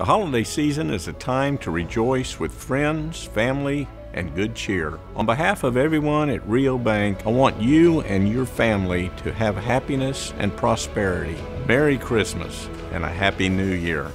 The holiday season is a time to rejoice with friends, family, and good cheer. On behalf of everyone at Rio Bank, I want you and your family to have happiness and prosperity. Merry Christmas and a Happy New Year.